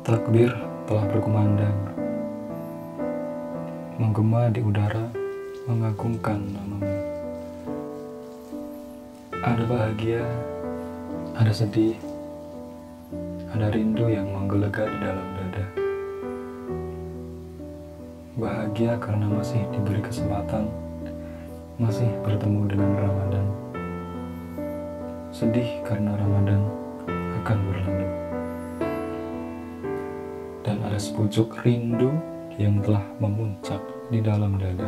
Takbir telah berkumandang. Menggema di udara Mengagungkan namamu. Ada bahagia Ada sedih Ada rindu yang menggelegar di dalam dada. Bahagia karena masih diberi kesempatan Masih bertemu dengan Ramadan. Sedih karena Ramadan akan berlalu dan ada sepucuk rindu yang telah memuncak di dalam dada.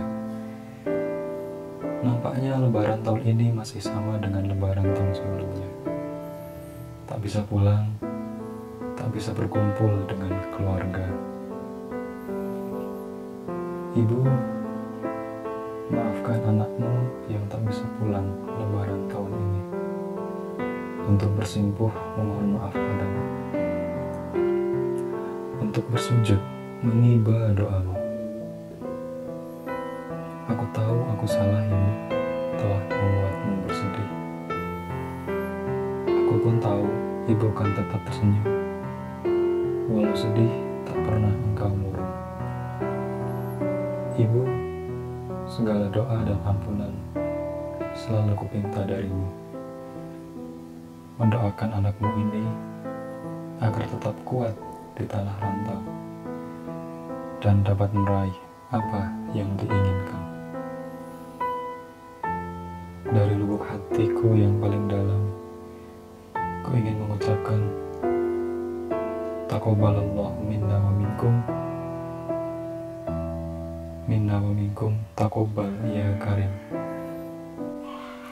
Nampaknya lebaran tahun ini masih sama dengan lebaran tahun sebelumnya. Tak bisa pulang, tak bisa berkumpul dengan keluarga. Ibu, maafkan anakmu yang tak bisa pulang lebaran tahun ini. Untuk bersimpuh memohon maaf padamu untuk bersujud mengiba doamu. Aku tahu aku salah ibu telah membuatmu bersedih. Aku pun tahu ibu akan tetap tersenyum. Walau sedih tak pernah engkau murung. Ibu, segala doa dan ampunan selalu kupinta darimu. Mendoakan anakmu ini agar tetap kuat di tanah rantau dan dapat meraih apa yang diinginkan. Dari lubuk hatiku yang paling dalam, ku ingin mengucapkan Taqabbalallahu minna wa minkum Minna wa minkum Taqabbal ya karim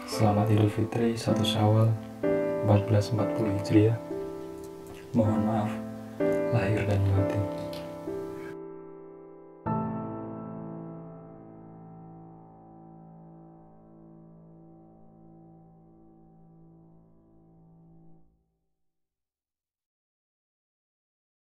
Selamat Idul Fitri 1 Syawal 1440 Hijriah Mohon maaf.